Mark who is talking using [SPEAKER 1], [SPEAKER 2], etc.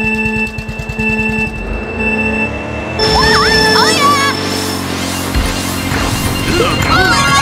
[SPEAKER 1] Oh, yeah! Look! Oh,